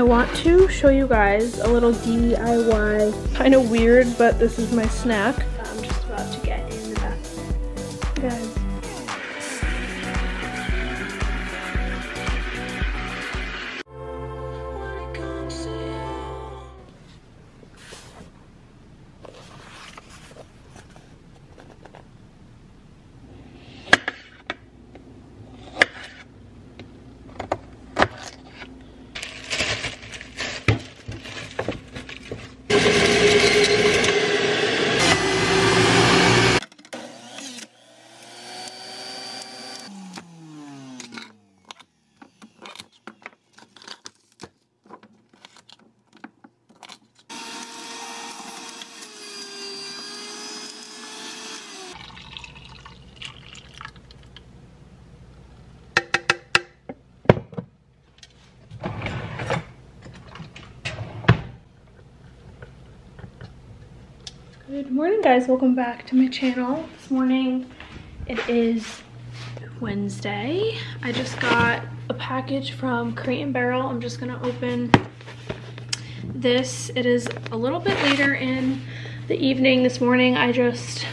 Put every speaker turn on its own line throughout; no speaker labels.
I want to show you guys a little DIY, kind of weird, but this is my snack. Guys, welcome back to my channel. This morning it is Wednesday. I just got a package from Crate & Barrel. I'm just gonna open this. It is a little bit later in the evening. This morning I just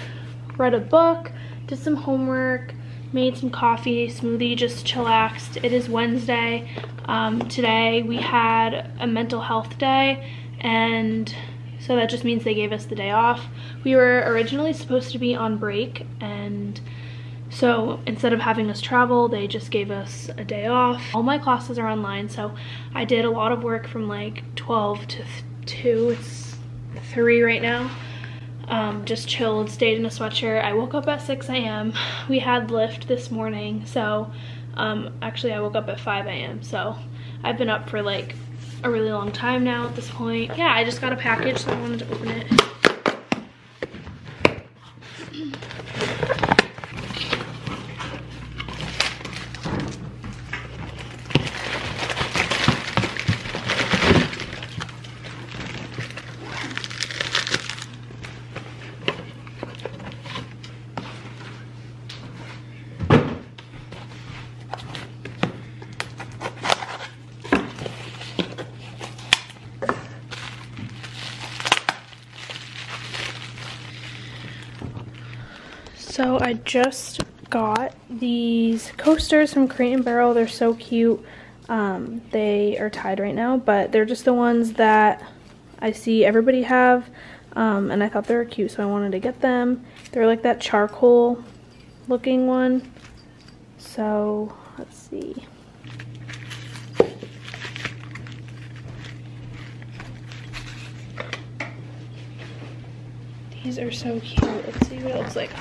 read a book, did some homework, made some coffee, smoothie, just chillaxed. It is Wednesday. Um, today we had a mental health day and so that just means they gave us the day off. We were originally supposed to be on break and so instead of having us travel, they just gave us a day off. All my classes are online, so I did a lot of work from like 12 to 2. It's 3 right now. Um, just chilled, stayed in a sweatshirt. I woke up at 6 a.m. We had lift this morning, so um, actually I woke up at 5 a.m. So I've been up for like a really long time now at this point. Yeah, I just got a package, so I wanted to open it. So I just got these coasters from Crate & Barrel. They're so cute. Um, they are tied right now, but they're just the ones that I see everybody have. Um, and I thought they were cute, so I wanted to get them. They're like that charcoal looking one. So, let's see. These are so cute. Let's see what it looks like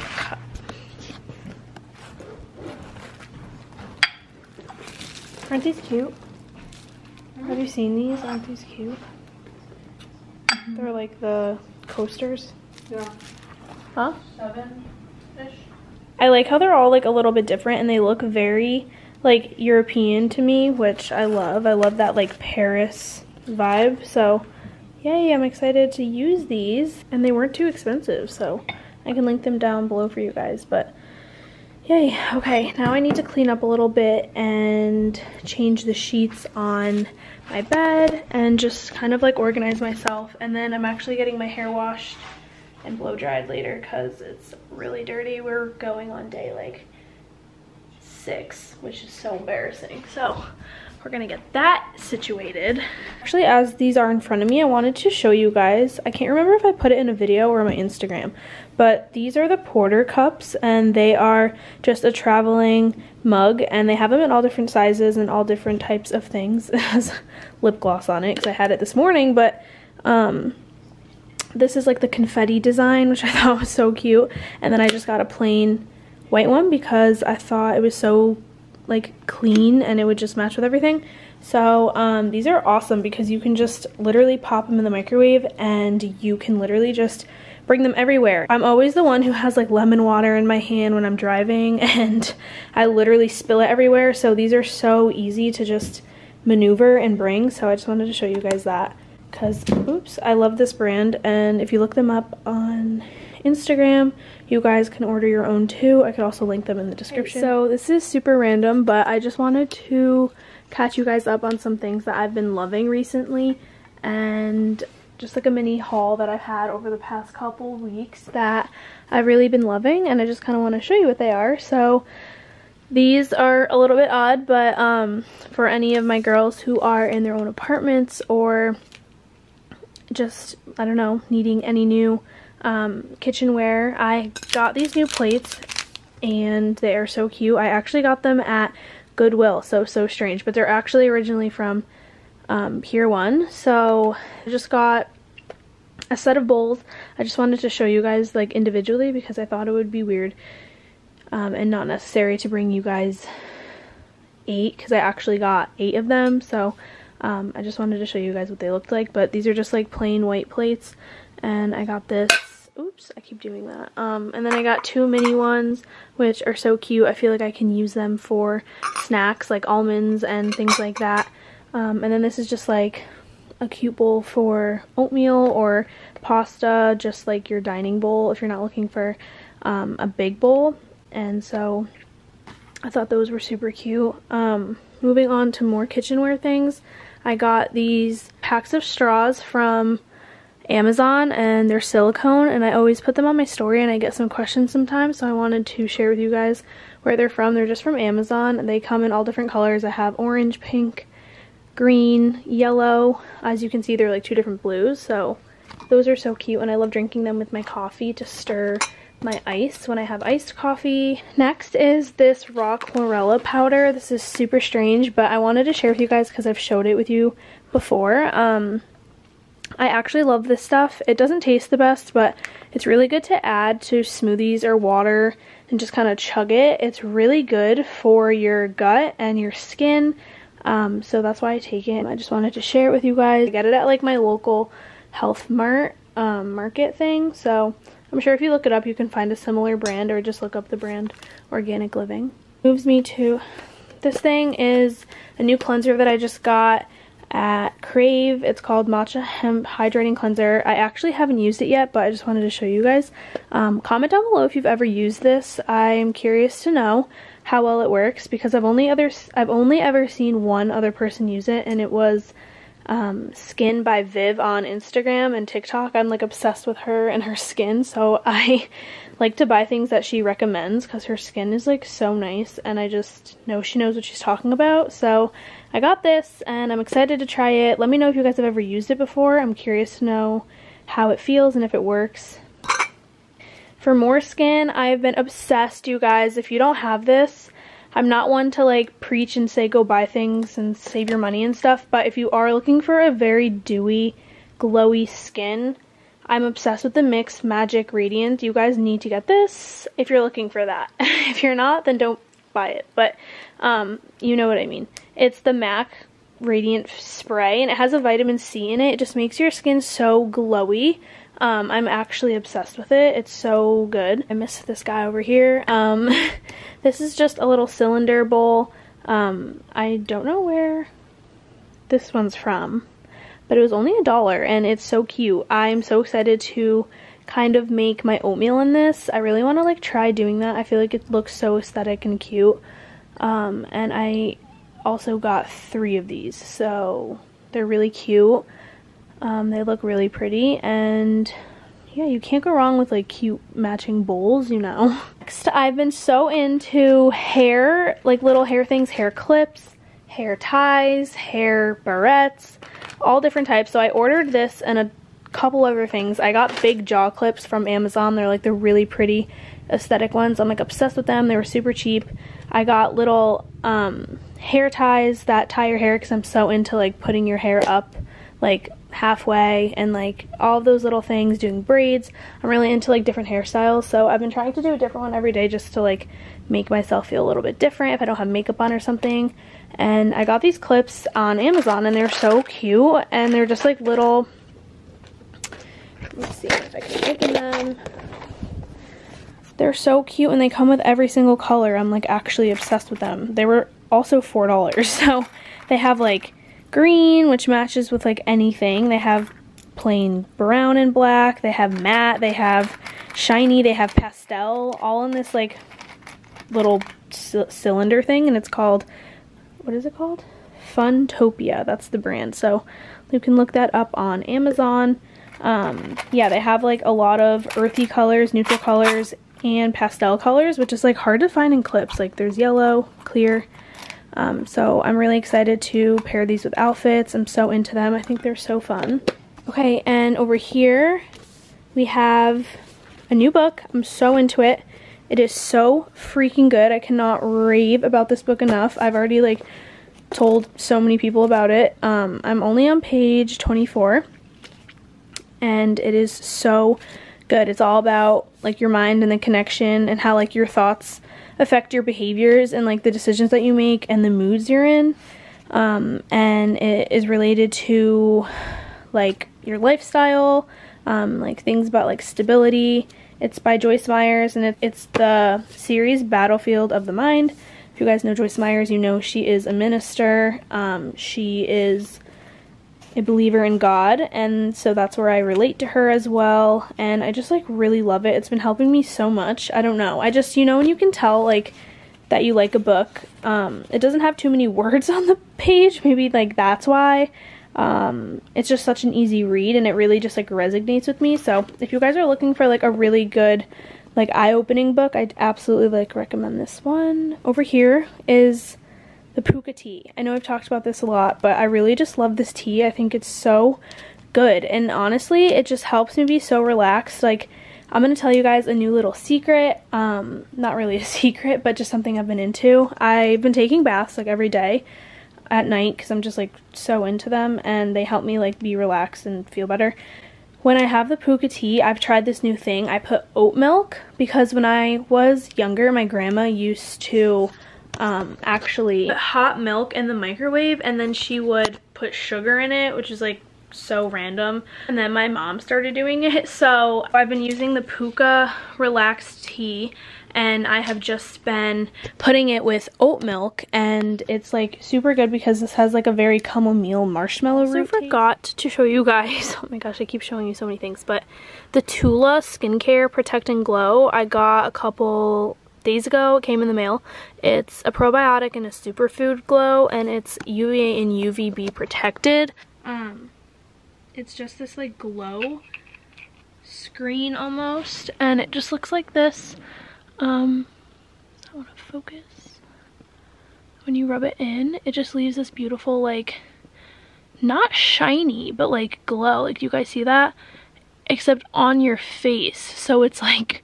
Aren't these cute? Have you seen these? Aren't these cute? Mm -hmm. They're like the coasters.
Yeah.
Huh?
Seven-ish.
I like how they're all like a little bit different and they look very like European to me, which I love. I love that like Paris vibe. So yay, I'm excited to use these. And they weren't too expensive, so I can link them down below for you guys. But Yay, okay, now I need to clean up a little bit and change the sheets on my bed and just kind of like organize myself. And then I'm actually getting my hair washed and blow dried later because it's really dirty. We're going on day like six, which is so embarrassing. So we're gonna get that situated. Actually, as these are in front of me, I wanted to show you guys. I can't remember if I put it in a video or my Instagram, but these are the Porter cups and they are just a traveling mug and they have them in all different sizes and all different types of things. It has lip gloss on it because I had it this morning, but um, this is like the confetti design, which I thought was so cute. And then I just got a plain white one because I thought it was so like clean and it would just match with everything. So um, these are awesome because you can just literally pop them in the microwave and you can literally just bring them everywhere. I'm always the one who has like lemon water in my hand when I'm driving and I literally spill it everywhere. So these are so easy to just maneuver and bring. So I just wanted to show you guys that because, oops, I love this brand. And if you look them up on Instagram. You guys can order your own too. I could also link them in the description. So this is super random, but I just wanted to catch you guys up on some things that I've been loving recently and just like a mini haul that I've had over the past couple weeks that I've really been loving and I just kind of want to show you what they are. So these are a little bit odd, but um, for any of my girls who are in their own apartments or just, I don't know, needing any new um, kitchenware, I got these new plates and they are so cute. I actually got them at Goodwill, so, so strange, but they're actually originally from um, Pier 1. So I just got a set of bowls. I just wanted to show you guys like individually because I thought it would be weird um, and not necessary to bring you guys eight because I actually got eight of them. So um, I just wanted to show you guys what they looked like. But these are just like plain white plates and I got this oops i keep doing that um, and then i got two mini ones which are so cute i feel like i can use them for snacks like almonds and things like that um, and then this is just like a cute bowl for oatmeal or pasta, just like your dining bowl if you're not looking for um, a big bowl. And so I thought those were super cute. Um, moving on to more kitchenware things, I got these packs of straws from Amazon and they're silicone and I always put them on my story and I get some questions sometimes so I wanted to share with you guys where they're from. They're just from Amazon they come in all different colors. I have orange, pink, green, yellow. As you can see, they're like two different blues. So those are so cute and I love drinking them with my coffee to stir my ice when I have iced coffee. Next is this raw chlorella powder. This is super strange, but I wanted to share with you guys because I've showed it with you before. Um, I actually love this stuff. It doesn't taste the best, but it's really good to add to smoothies or water and just kind of chug it. It's really good for your gut and your skin um, so that's why I take it. I just wanted to share it with you guys. I get it at like my local health mart um, market thing. So I'm sure if you look it up, you can find a similar brand or just look up the brand Organic Living. Moves me to this thing is a new cleanser that I just got at Krave. It's called Matcha Hemp Hydrating Cleanser. I actually haven't used it yet, but I just wanted to show you guys. Um, comment down below if you've ever used this. I'm curious to know how well it works because I've only other I've only ever seen one other person use it and it was um, Skin by Viv on Instagram and TikTok. I'm like obsessed with her and her skin so I like to buy things that she recommends because her skin is like so nice and I just know she knows what she's talking about so I got this and I'm excited to try it. Let me know if you guys have ever used it before. I'm curious to know how it feels and if it works. For more skin, I've been obsessed, you guys. If you don't have this, I'm not one to like preach and say go buy things and save your money and stuff, but if you are looking for a very dewy, glowy skin, I'm obsessed with the MYX Magic Radiant. You guys need to get this if you're looking for that. if you're not, then don't buy it, but um, you know what I mean. It's the MAC Radiant Spray, and it has a vitamin C in it. It just makes your skin so glowy. Um, I'm actually obsessed with it. It's so good. I miss this guy over here. Um, this is just a little cylinder bowl. Um, I don't know where this one's from, but it was only a dollar and it's so cute. I'm so excited to kind of make my oatmeal in this. I really want to like try doing that. I feel like it looks so aesthetic and cute. Um, and I also got three of these, so they're really cute. Um, they look really pretty and yeah, you can't go wrong with like cute matching bowls, you know. Next, I've been so into hair, like little hair things, hair clips, hair ties, hair barrettes, all different types. So I ordered this and a couple other things. I got big jaw clips from Amazon. They're like the really pretty aesthetic ones. I'm like obsessed with them. They were super cheap. I got little um, hair ties that tie your hair because I'm so into like putting your hair up like halfway and like all those little things doing braids. I'm really into like different hairstyles so i've been trying to do a different one every day just to like make myself feel a little bit different if i don't have makeup on or something. And i got these clips on amazon and they're so cute and they're just like little let's see if i can open them. They're so cute and they come with every single color. I'm like actually obsessed with them. They were also four dollars so they have like green, which matches with like anything. They have plain brown and black. They have matte. They have shiny. They have pastel. All in this like little cylinder thing. And it's called, what is it called? Funtopia. That's the brand. So you can look that up on Amazon. Um, yeah, they have like a lot of earthy colors, neutral colors, and pastel colors, which is like hard to find in clips. Like there's yellow, clear. Um, so I'm really excited to pair these with outfits. I'm so into them. I think they're so fun. Okay, and over here we have a new book. I'm so into it. It is so freaking good. I cannot rave about this book enough. I've already like told so many people about it. Um, I'm only on page 24 and it is so good. It's all about like your mind and the connection and how like your thoughts affect your behaviors and like the decisions that you make and the moods you're in. Um, and it is related to like your lifestyle, um, like things about like stability. It's by Joyce Myers and it, it's the series Battlefield of the Mind. If you guys know Joyce Myers, you know she is a minister. Um, she is a believer in God, and so that's where I relate to her as well. And I just like really love it. It's been helping me so much. I don't know. I just, you know, when you can tell like that you like a book, um, it doesn't have too many words on the page. Maybe like that's why. Um, it's just such an easy read, and it really just like resonates with me. So if you guys are looking for like a really good like eye-opening book, I'd absolutely like recommend this one. Over here is the Pukka tea. I know I've talked about this a lot, but I really just love this tea. I think it's so good. And honestly, it just helps me be so relaxed. Like, I'm going to tell you guys a new little secret. Um, not really a secret, but just something I've been into. I've been taking baths like every day at night because I'm just like so into them and they help me like be relaxed and feel better. When I have the Pukka tea, I've tried this new thing. I put oat milk because when I was younger, my grandma used to um, actually put hot milk in the microwave and then she would put sugar in it, which is like so random. And then my mom started doing it. So I've been using the Pukka Relaxed Tea and I have just been putting it with oat milk and it's like super good because this has like a very chamomile marshmallow root. I forgot to show you guys, oh my gosh I keep showing you so many things, but the Tula Skincare Protect and Glow I got a couple days ago. It came in the mail. It's a probiotic and a superfood glow and it's UVA and UVB protected. Um, it's just this like glow screen almost and it just looks like this. Um, I want to focus. When you rub it in, it just leaves this beautiful, like, not shiny, but like glow. Like, do you guys see that? Except on your face. So it's like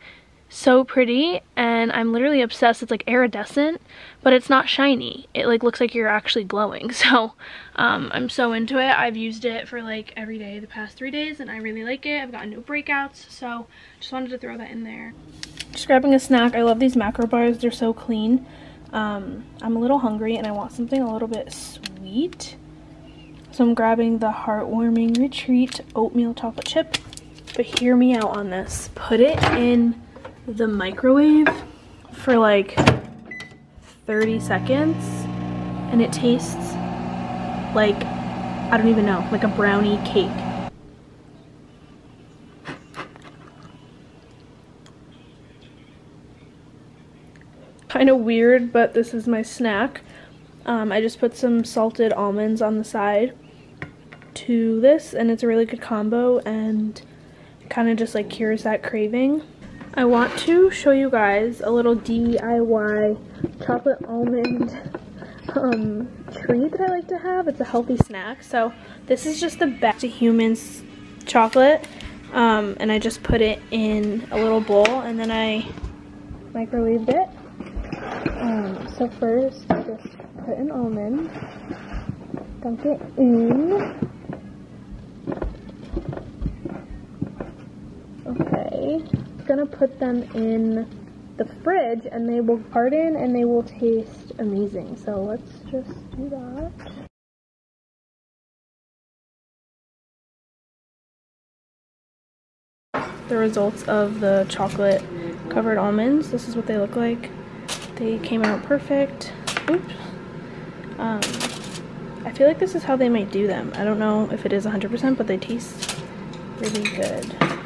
so pretty and I'm literally obsessed. It's like iridescent, but it's not shiny. It like looks like you're actually glowing. So um, I'm so into it. I've used it for like every day the past three days and I really like it. I've gotten no breakouts. So just wanted to throw that in there. Just grabbing a snack. I love these macro bars. They're so clean. Um, I'm a little hungry and I want something a little bit sweet. So I'm grabbing the Heartwarming Retreat Oatmeal Chocolate Chip. But hear me out on this. Put it in the microwave for like 30 seconds and it tastes like, I don't even know, like a brownie cake. Kind of weird, but this is my snack. Um, I just put some salted almonds on the side to this and it's a really good combo and kind of just like cures that craving. I want to show you guys a little DIY chocolate almond um, treat that I like to have. It's a healthy snack. So this is just the best to humans chocolate. Um, and I just put it in a little bowl and then I microwaved it. Um, so first, just put an almond, dunk it in. Okay gonna put them in the fridge and they will harden and they will taste amazing. So let's just do that. The results of the chocolate covered almonds. This is what they look like. They came out perfect. Oops. Um, I feel like this is how they might do them. I don't know if it is 100%, but they taste really good.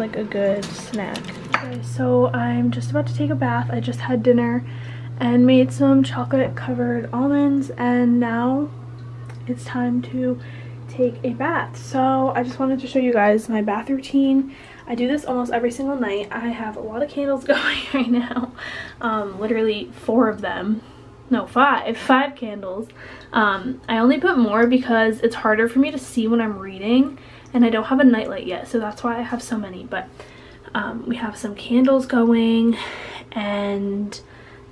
Like a good snack. Okay, so I'm just about to take a bath. I just had dinner and made some chocolate covered almonds and now it's time to take a bath. So I just wanted to show you guys my bath routine. I do this almost every single night. I have a lot of candles going right now. Um, literally four of them. No, five. Five candles. Um, I only put more because it's harder for me to see when I'm reading and I don't have a nightlight yet so that's why I have so many but um, we have some candles going and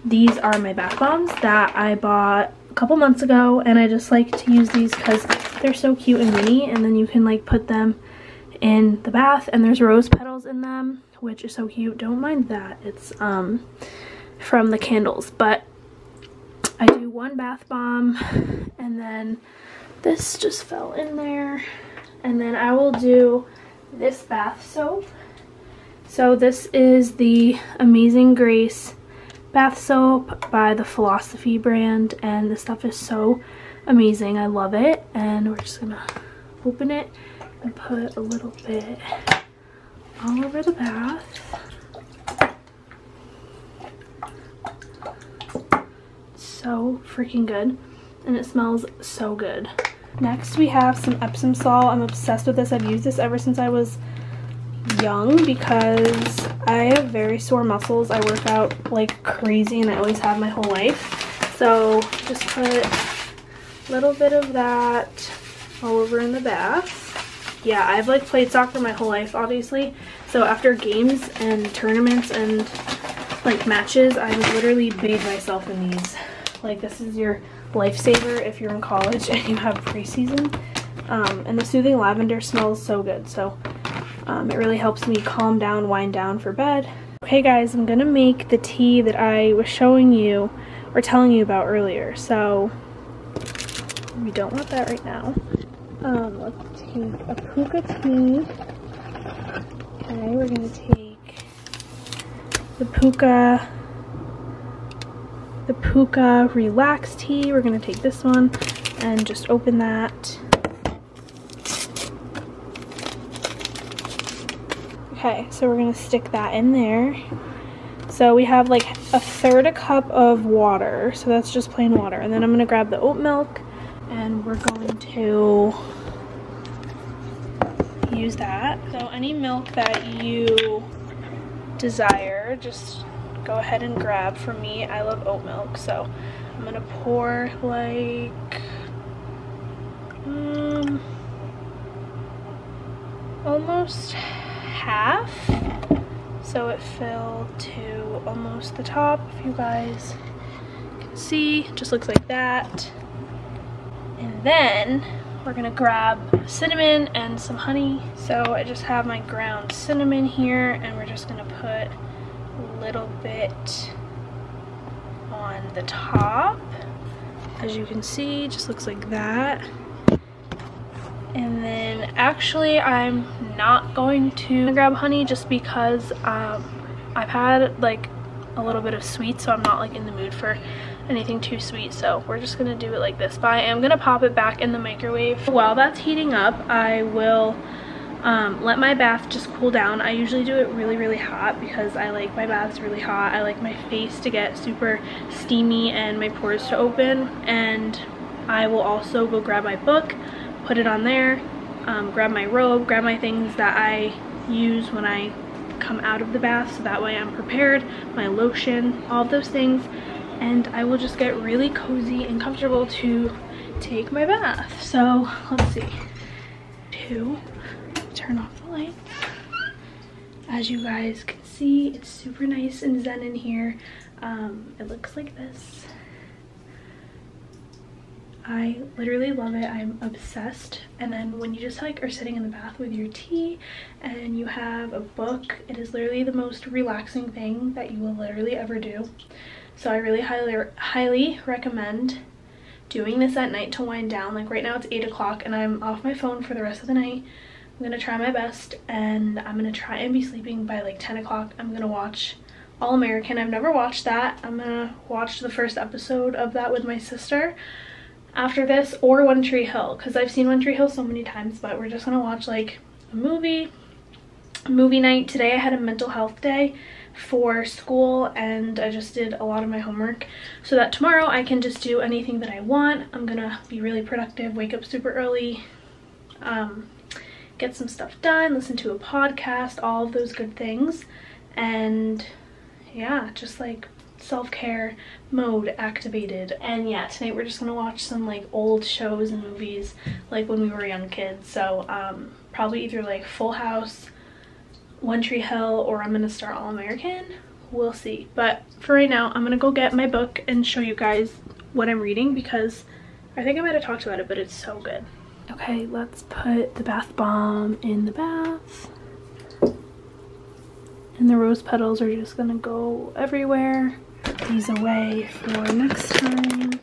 these are my bath bombs that I bought a couple months ago and I just like to use these because they're so cute and mini and then you can like put them in the bath and there's rose petals in them which is so cute. Don't mind that. It's um from the candles but I do one bath bomb and then this just fell in there and then I will do this bath soap so this is the Amazing Grace bath soap by the Philosophy brand and this stuff is so amazing. I love it and we're just gonna open it and put a little bit all over the bath. So freaking good and it smells so good. Next we have some Epsom salt. I'm obsessed with this. I've used this ever since I was young because I have very sore muscles. I work out like crazy and I always have my whole life. So just put a little bit of that all over in the bath. Yeah, I've like played soccer my whole life obviously. So after games and tournaments and like matches, I would literally bathe myself in these. Like this is your lifesaver if you're in college and you have preseason. Um, and the soothing lavender smells so good. So um, it really helps me calm down, wind down for bed. Okay guys, I'm gonna make the tea that I was showing you or telling you about earlier. So we don't want that right now. Um, let's take a Pukka tea. Okay, we're gonna take the Pukka the Pukka Relax Tea. We're going to take this one and just open that. Okay, so we're going to stick that in there. So we have like a third a cup of water. So that's just plain water. And then I'm going to grab the oat milk and we're going to use that. So any milk that you desire, just go ahead and grab. For me, I love oat milk, so I'm gonna pour like um, almost half. So it filled to almost the top, if you guys can see. Just looks like that. And then we're gonna grab cinnamon and some honey. So I just have my ground cinnamon here and we're just gonna put little bit on the top. As you can see, just looks like that. And then actually I'm not going to grab honey just because um, I've had like a little bit of sweet so I'm not like in the mood for anything too sweet so we're just gonna do it like this but I am gonna pop it back in the microwave while that's heating up I will um, let my bath just cool down. I usually do it really, really hot because I like my baths really hot. I like my face to get super steamy and my pores to open. And I will also go grab my book, put it on there, um, grab my robe, grab my things that I use when I come out of the bath so that way I'm prepared, my lotion, all those things. And I will just get really cozy and comfortable to take my bath. So let's see. Two, turn off the lights. As you guys can see, it's super nice and zen in here. Um, it looks like this. I literally love it. I'm obsessed. And then when you just like are sitting in the bath with your tea and you have a book, it is literally the most relaxing thing that you will literally ever do. So I really highly, highly recommend doing this at night to wind down. Like right now it's 8 o'clock and I'm off my phone for the rest of the night. I'm gonna try my best and I'm gonna try and be sleeping by like 10 o'clock. I'm gonna watch All American. I've never watched that. I'm gonna watch the first episode of that with my sister after this or One Tree Hill because I've seen One Tree Hill so many times but we're just gonna watch like a movie movie night today I had a mental health day for school and I just did a lot of my homework so that tomorrow I can just do anything that I want. I'm gonna be really productive, wake up super early, um, get some stuff done, listen to a podcast, all of those good things. And yeah, just like self-care mode activated. And yeah, tonight we're just gonna watch some like old shows and movies like when we were young kids. So um, probably either like Full House, One Tree Hill, or I'm gonna start All American. We'll see. But for right now, I'm gonna go get my book and show you guys what I'm reading because I think I might have talked about it, but it's so good. Okay, let's put the bath bomb in the bath. And the rose petals are just gonna go everywhere. These away for next time.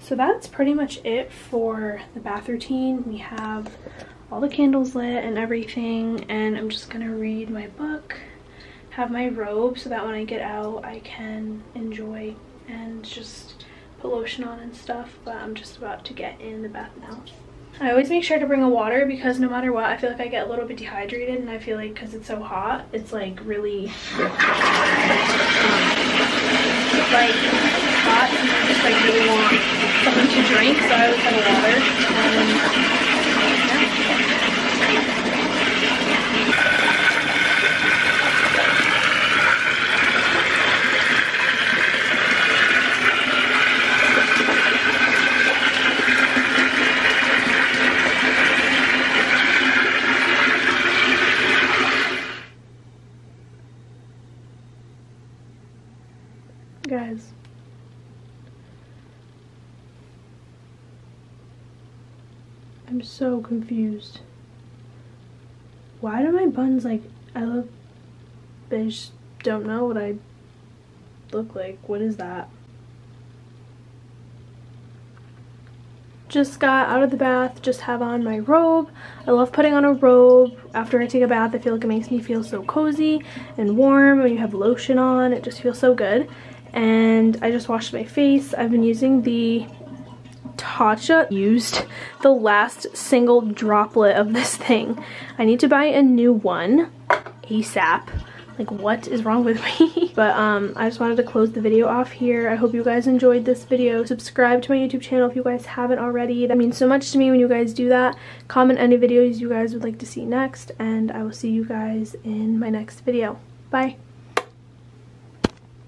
So that's pretty much it for the bath routine. We have all the candles lit and everything and I'm just gonna read my book, have my robe so that when I get out I can enjoy and just lotion on and stuff but I'm just about to get in the bath now. I always make sure to bring a water because no matter what I feel like I get a little bit dehydrated and I feel like because it's so hot it's like really like hot and I just like really want something to drink so I always have a water yeah. guys. I'm so confused. Why do my buns like, I look, I just don't know what I look like. What is that? Just got out of the bath, just have on my robe. I love putting on a robe after I take a bath. I feel like it makes me feel so cozy and warm when you have lotion on. It just feels so good and I just washed my face. I've been using the Tatcha used the last single droplet of this thing. I need to buy a new one ASAP. Like what is wrong with me? but um, I just wanted to close the video off here. I hope you guys enjoyed this video. Subscribe to my YouTube channel if you guys haven't already. That means so much to me when you guys do that. Comment any videos you guys would like to see next and I will see you guys in my next video. Bye.